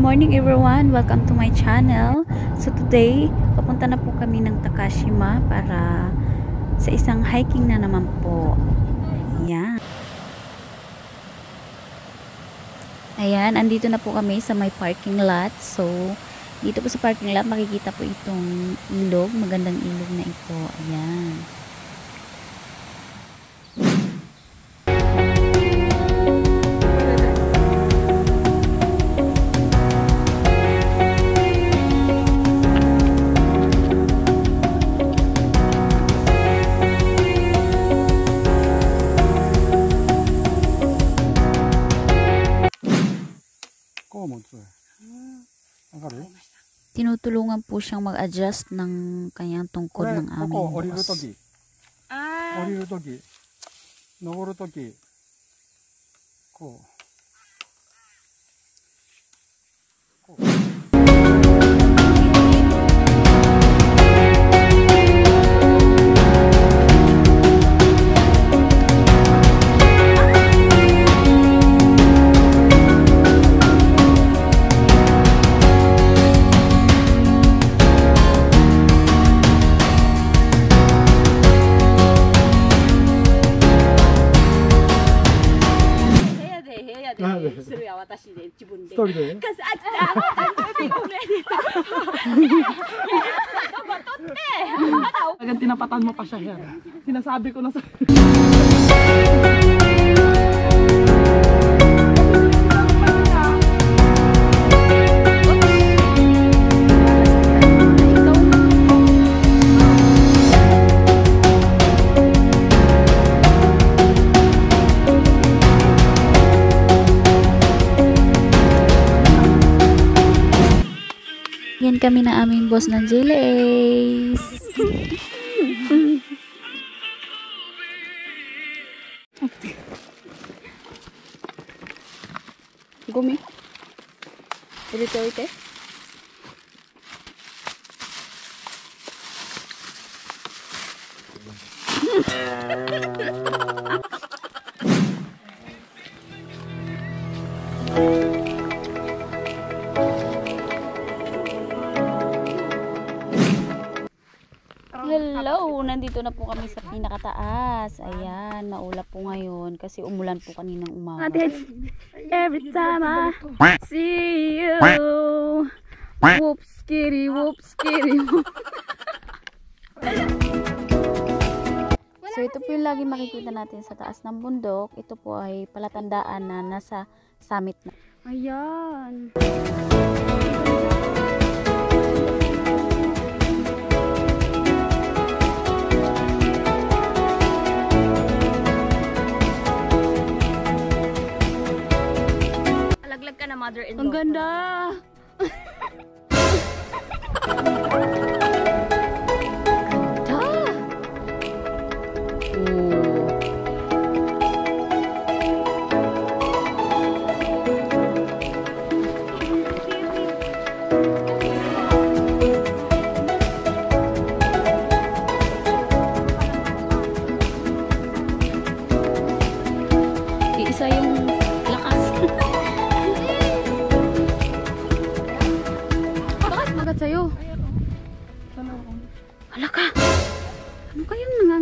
morning everyone! Welcome to my channel. So today, papunta na po kami ng Takashima para sa isang hiking na naman po. Ayan. Ayan, andito na po kami sa may parking lot. So, dito po sa parking lot, makikita po itong ilog. Magandang ilog na ito. Ayan. tinutulungan po siyang mag-adjust ng kanyang tungkod ng aming boss. 오리루토기. 아. 오리루토기. 너구루토기. 고. to gde? Kasi at Batot eh! Agad tinapatan mo pa siya here. Sinasabi ko na sa... Yan kami na aming boss ng Jilays. Gumi. Ulit ulit eh. kasi umulan po kaninang umaga. Every time I see you Whoops, kitty, whoops, kitty. So ito po yung lagi makikita natin sa taas ng bundok. Ito po ay palatandaan na nasa summit na. Ayan. Mother-in-law. Ang ganda! Ganda!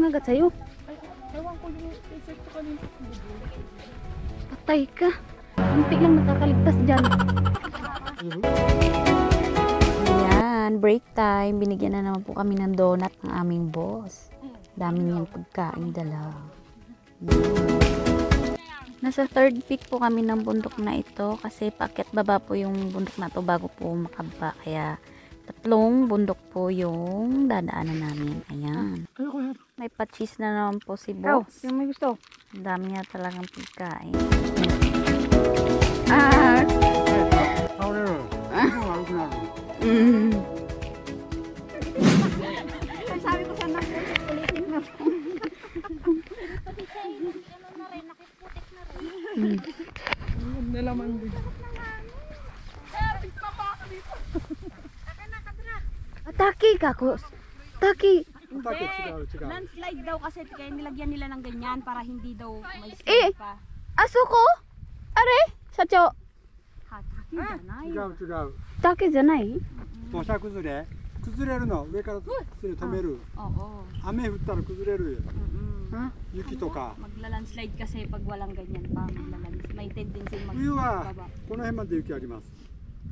Nangangagat sa'yo? Ewan ko yung insect ko kanina. Patay ka. Munti lang nakakaligtas dyan. Ayan, break time. Binigyan na naman po kami ng donut ng aming boss. Dami niyang pagkain dala. Nasa third peak po kami ng bundok na ito kasi paakyat baba po yung bundok na to bago po makaba. Kaya Tatlong bundok po yung dadaanan namin. Ayan. May patsis na naman po si boss. Yung may gusto. Ang dami niya talagang pagkain. Ah! Mm. Sabi ko sana po, ulitin na po. Ano na rin, nakiputik na rin. Nalaman din. Atake ka ko. Taki. タケ違う違う。 Landslide daw kasi kaya nilagyan nila ng ganyan para hindi daw may Eh! slide pa. Aso ko? Are? Sacho. Ha, ha. 違う違う Taki janai? 土砂崩れ崩れるの上からそれ止める Oo. 雨降ったら崩れるよ Mm-mm. Ha? 雪とか Maglalandslide kasi pag walang ganyan pa. Maglalandslide. May tendency mag 冬は baba. この辺まで雪あります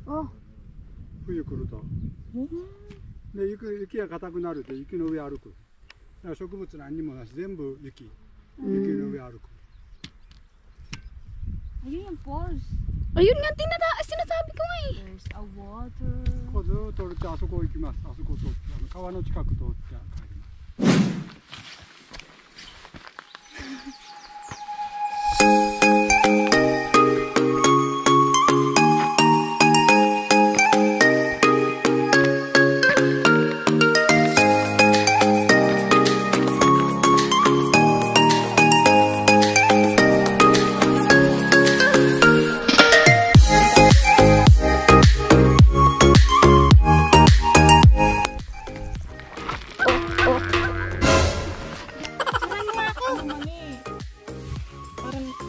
Oh. 冬来ると で雪雪が硬くなると雪の上歩くだから植物何にもなし全部雪雪の上歩く Ayun yung falls. Ayun nga, tinata sinasabi ko nga eh. There's a water. ここずーっと降りてあそこ行きますあそこ通ってあの川の近く通って帰ります。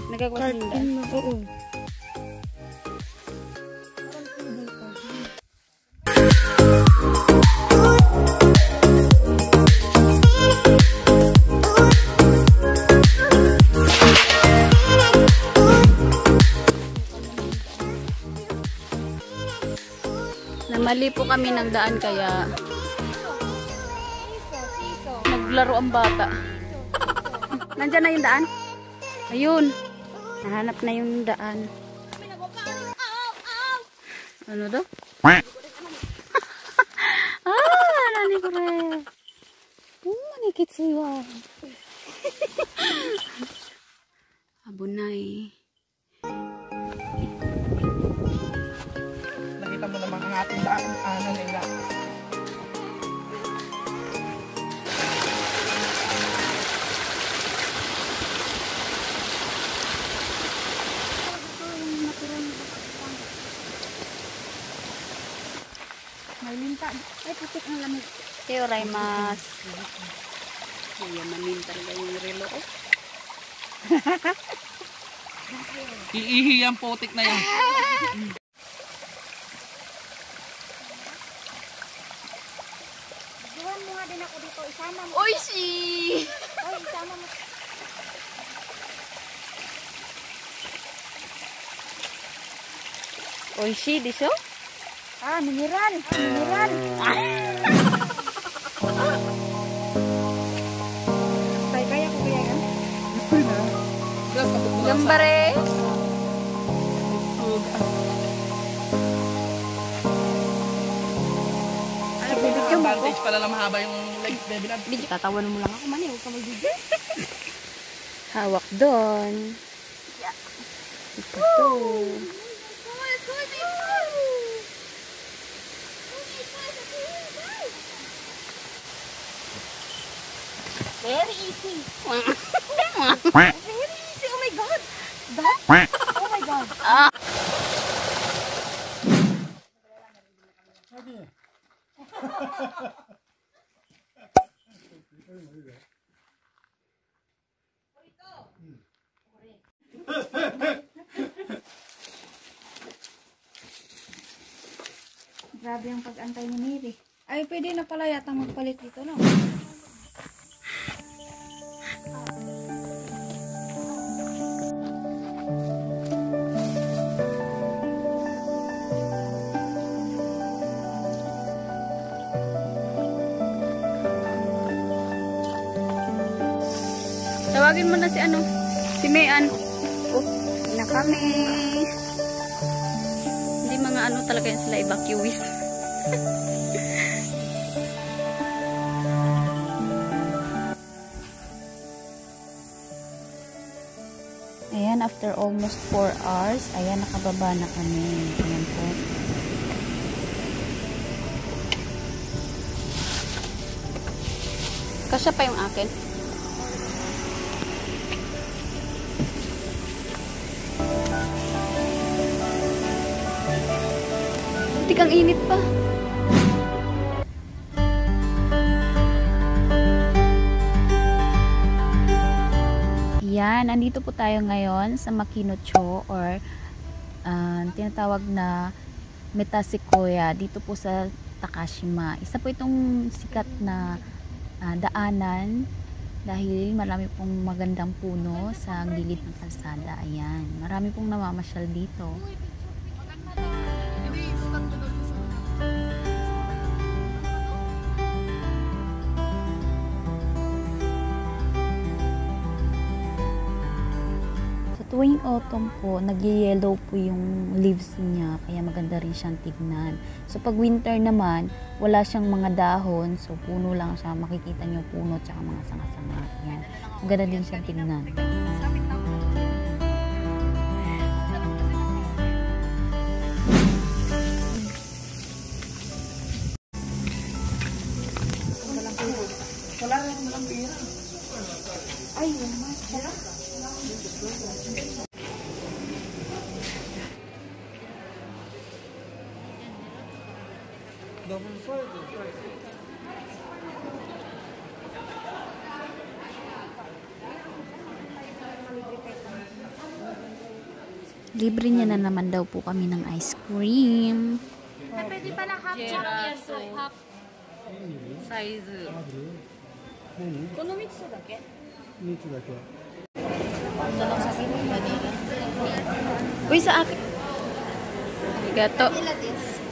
Nagagawa sa minda. Oo. Namali po kami ng daan kaya naglaro ang bata. Nandyan na yung daan? Ayun. Nahanap na yung daan. Ano daw? ah, nani ko rin. Oh, manikitsuwa. Abunay. Nakita mo naman ang ating daan, ano nila. Minta. Ay, putik ang lamig. Teo Raimas. Yamanin talaga yung relo ko. Iihi ang putik na yan. Duhan mo nga din ako dito. Isama mo. Oy, si! Oy, isama mo. Oy, si, di so? Ah, miniran. Miniran. Kaya kaya ko kaya lang suga. Ano, bibigyan mo ko? Advantage pala na mahaba yung legs, baby love. Tatawan mo lang ako man eh, huwag ka magbibigay. Hawak doon. Ito to. Very easy. Very easy. Oh my God. That? Oh my God. Grabe ang pag-antay ni Mary. Ay, pwede na pala yatang magpalit dito, no? Tawagin mo na si ano, si Mayan. Oh, na kami. Hindi mga ano talaga yan sila evacuees. Ayan, after almost 4 hours, ayan, nakababa na kami. Ayan po. Kasya pa yung akin. Tikang init pa. Yan, nandito po tayo ngayon sa Makinocho or ah, tinatawag na Metasequoia dito po sa Takashima. Isa po itong sikat na ah, daanan dahil marami pong magandang puno sa gilid ng kalsada. Ayan. Marami pong namamasyal dito. Tuwing autumn po, nag-yellow po yung leaves niya, kaya maganda rin siyang tignan. So pag winter naman, wala siyang mga dahon, so puno lang siya, makikita niyo puno tsaka mga sanga-sanga. Yan. Maganda din siyang tignan. Wala rin double sided. Libre niya na naman daw po kami ng ice cream. Eh, pwede pala half jump yan so half size. Kono mitsu dake? Mitsu dake. Uy, sa akin. Gato. Gato.